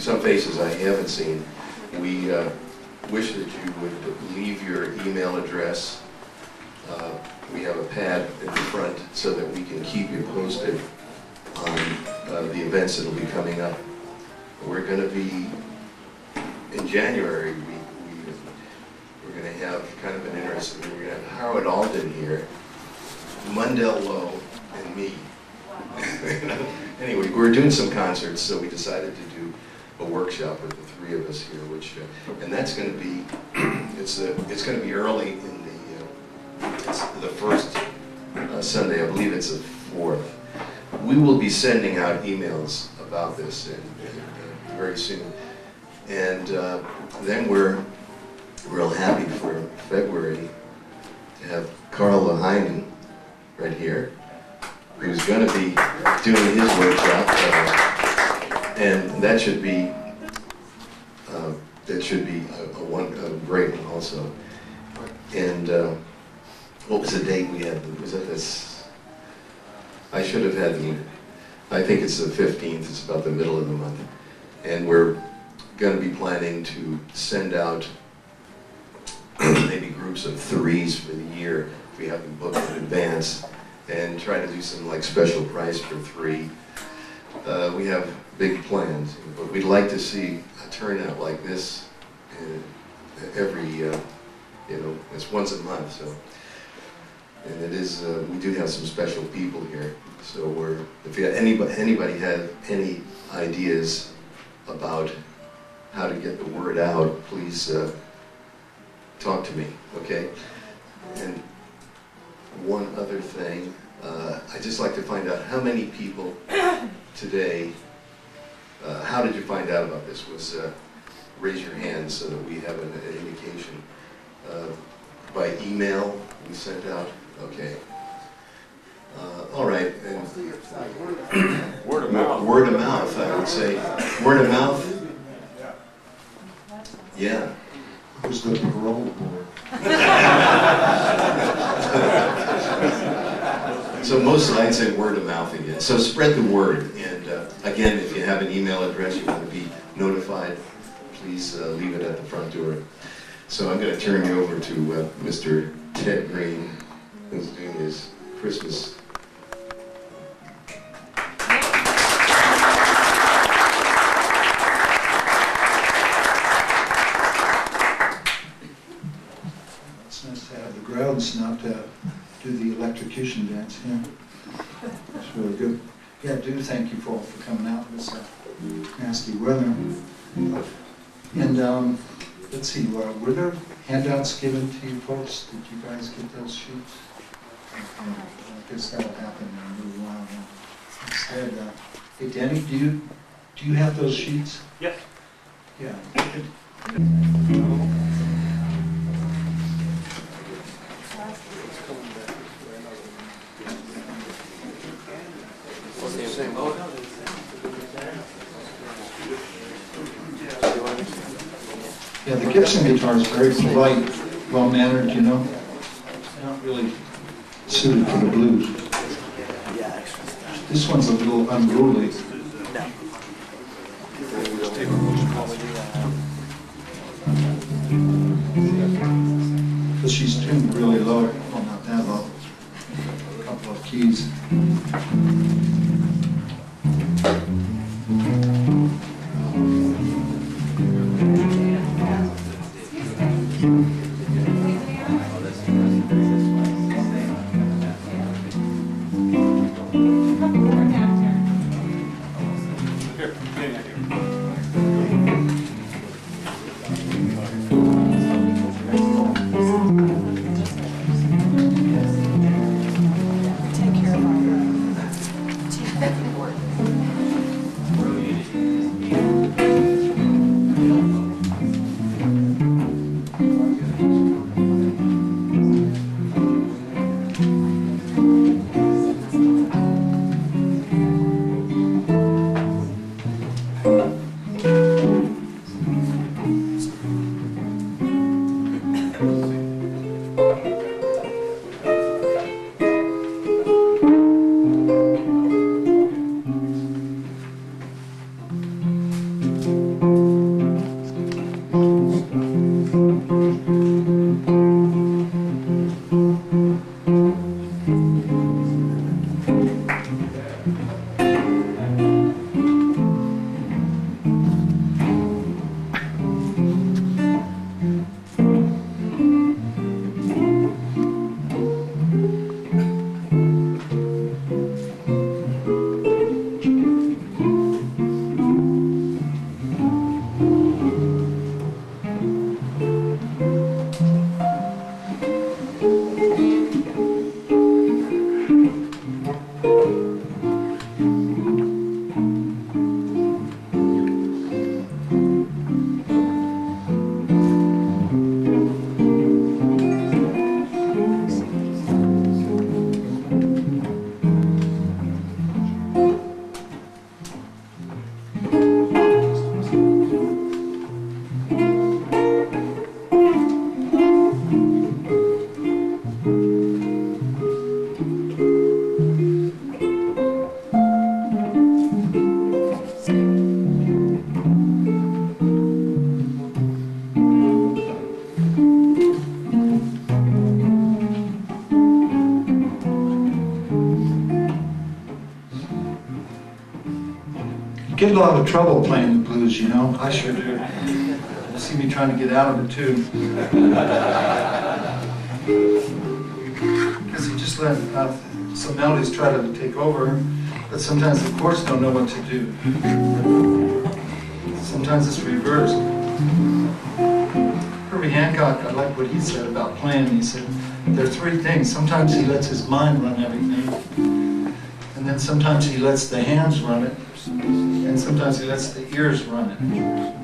some faces I haven't seen. We uh, wish that you would leave your email address. Uh, We have a pad in the front so that we can keep you posted on uh, the events that'll be coming up. We're going to be, in January, we, we, we're going to have kind of an interesting, we're going to have Howard Alden here, Mundell Lowe, and me. Anyway, we're doing some concerts, so we decided to do a workshop with the three of us here, which, uh, and that's going to be, it's, uh, it's going to be early in the, uh, it's the first uh, Sunday, I believe it's the fourth. We will be sending out emails about this and, and, uh, very soon. And uh, then we're real happy for February to have Carl Verheyen right here, who's going to be doing his workshop. And that should be, uh, that should be a a one, a great one also. And uh, what was the date we had? Was that this? I should have had the, I think it's the 15th, it's about the middle of the month. And we're going to be planning to send out maybe groups of threes for the year, if we have them booked in advance, and try to do some like special price for three. Uh, we have big plans, but we'd like to see a turnout like this uh, every, uh, you know, it's once a month, so. And it is, uh, we do have some special people here, so we're, if you, anybody, anybody had any ideas about how to get the word out, please uh, talk to me, okay? And one other thing, uh, I'd just like to find out how many people today, uh, how did you find out about this? Was, uh, raise your hand so that we have an an indication. Uh, By email, we sent out, okay. Uh, All right, and Word of mouth. Word of mouth, I would say. Word of mouth? Yeah. Who's the parole board? So most, I'd say word of mouth again. So spread the word. And uh, again, if you have an email address you want to be notified, please uh, leave it at the front door. So I'm going to turn you over to uh, Mr. Ted Greene, who's doing his Christmas. It's nice to have the grounds now to do the electrocution dance, yeah. It's really good. Yeah, I do thank you for, for coming out in this uh, nasty weather. And, um, let's see, uh, were there handouts given to you folks? Did you guys get those sheets? I guess that'll happen in a little while. then. Instead, uh, hey Danny, do you, do you have those sheets? Yes. Yeah. Yeah, the Gibson guitar is very polite, well-mannered, you know? It's Not really suited for the blues. This one's a little unruly. Because she's tuned really low, well, not that low, a couple of keys. Get a lot of trouble playing the blues, you know? I sure do. You see me trying to get out of it too. Because you just let uh, some melodies try to take over, but sometimes the chords don't know what to do. Sometimes it's reversed. Herbie Hancock, I like what he said about playing. He said, there are three things. Sometimes he lets his mind run everything, and then sometimes he lets the hands run it, and sometimes he lets the ears run it.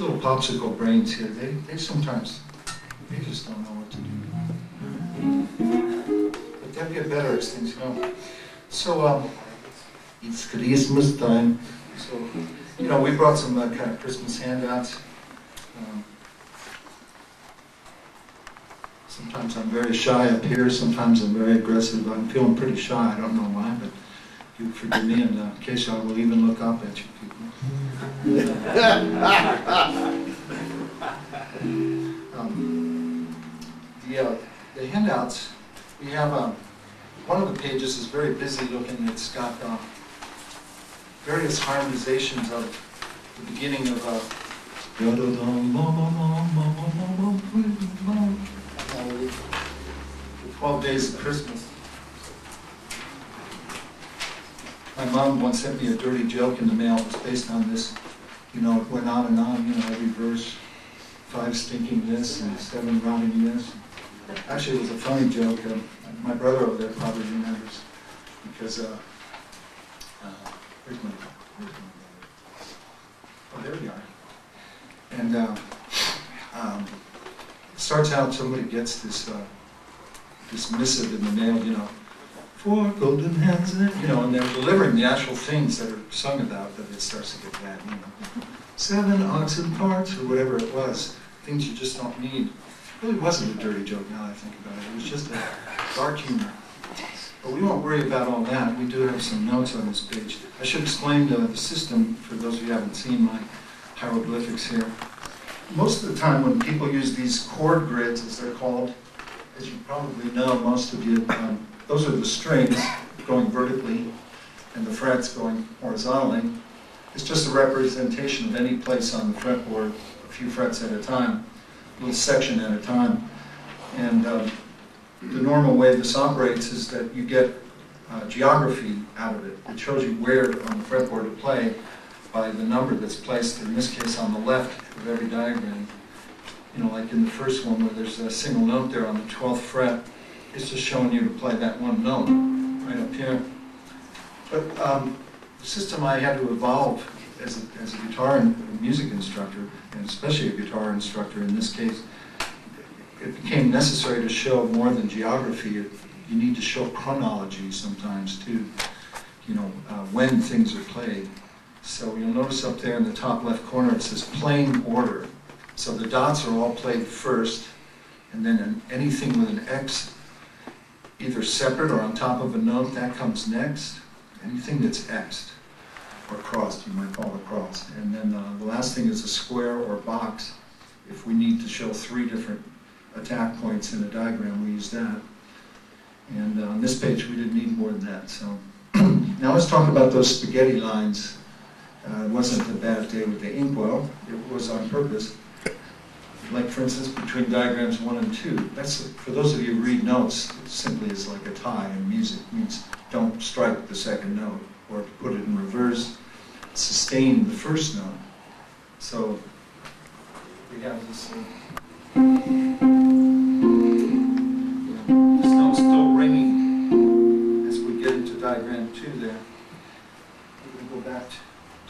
Little popsicle brains here, they, they sometimes, they just don't know what to do. But they'll get better as things go. So, um, it's Christmas time, so, you know, we brought some uh, kind of Christmas handouts. Um, Sometimes I'm very shy up here, sometimes I'm very aggressive. I'm feeling pretty shy, I don't know why, but you forgive me, and uh, in case I will even look up at you people. Um, The, uh, the handouts, we have, um, one of the pages is very busy looking, it's got uh, various harmonizations of the beginning of, uh, the Twelve Days of Christmas. My mom once sent me a dirty joke in the mail, it was based on this, you know, it went on and on, you know, every verse, five stinking this and seven rotting this. Actually, it was a funny joke, my brother over there probably remembers, because, uh, uh, where's my, where's my brother? Oh, there we are. And, uh, um, it starts out, somebody gets this, uh, this missive in the mail, you know, four golden hands, you know, and they're delivering the actual things that are sung about, that it starts to get bad, you know. Seven oxen parts, or whatever it was, things you just don't need. It really wasn't a dirty joke now I think about it, it was just a dark humor. But we won't worry about all that, we do have some notes on this page. I should explain the, the system, for those of you who haven't seen my hieroglyphics here. Most of the time, when people use these chord grids, as they're called, as you probably know, most of you, um, those are the strings going vertically and the frets going horizontally. It's just a representation of any place on the fretboard, a few frets at a time, a little section at a time. And um, the normal way this operates is that you get uh, geography out of it. It shows you where on the fretboard to play by by the number that's placed, in this case, on the left of every diagram. You know, like in the first one where there's a single note there on the 12th fret, it's just showing you to play that one note right up here. But um, the system I had to evolve as a, as a guitar and music instructor, and especially a guitar instructor in this case, it became necessary to show more than geography. It, you need to show chronology sometimes too, you know, uh, when things are played. So you'll notice up there in the top left corner it says playing order. So the dots are all played first, and then an, anything with an X, either separate or on top of a note, that comes next. Anything that's X'd or crossed, you might call it crossed. And then uh, the last thing is a square or box. If we need to show three different attack points in a diagram, we use that. And uh, on this page, we didn't need more than that. So now let's talk about those spaghetti lines. Uh, it wasn't a bad day with the inkwell. It was on purpose. Like, for instance, between diagrams one and two. That's for those of you who read notes. It simply is like a tie in music. It means don't strike the second note, or to put it in reverse, sustain the first note. So we have this. Uh, yeah, this ringing as we get into diagram two there. We're going to go back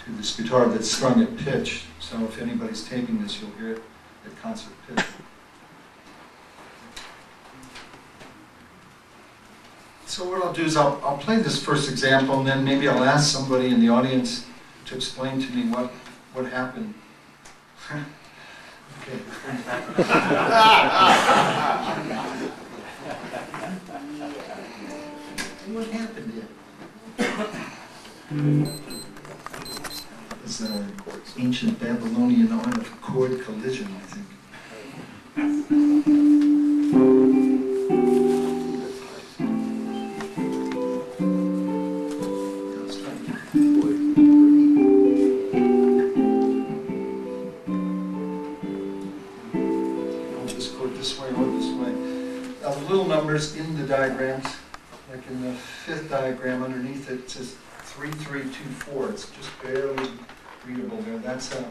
to this guitar that's strung at pitch. So if anybody's taping this, you'll hear it at concert pitch. So what I'll do is I'll, I'll play this first example, and then maybe I'll ask somebody in the audience to explain to me what, what happened. okay. what happened here? It's an ancient Babylonian art of chord collision, I think. Just go this way or this way. The little numbers in the diagrams, like in the fifth diagram underneath it, it says 3324. It's just barely readable there. That's, uh,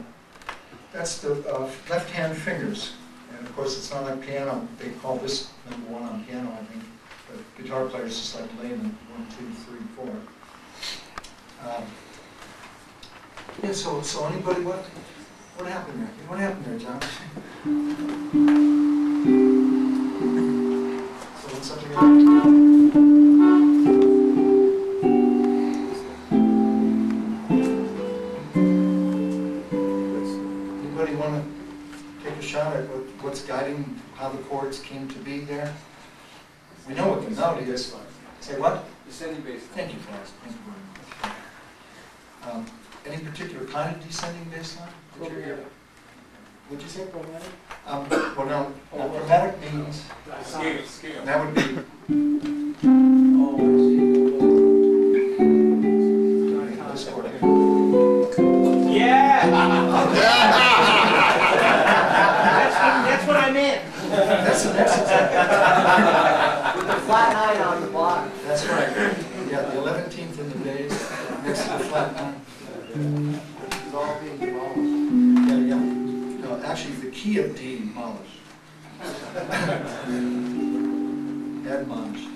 that's the uh, left-hand fingers. And of course, it's not like piano. They call this number one on piano, I think. But guitar players just like them one, two, three, four. Um, yeah, so, so anybody, what, what happened there? What happened there, John? So what's up what's how the chords came to be there? We know what the melody is. Say what? Descending bass. Thank you, Forrest. Thank you very much. Um, Any particular kind of descending bass line? hearing? What'd you say? Chromatic? Um, well, no, uh, chromatic means, Scale, scale. that would be, this with the flat nine on the bottom. that's right. Yeah, the eleventh in the bass, next to the flat nine. It's all being demolished. Yeah, yeah. No, actually, the key of D, demolished. Admonish.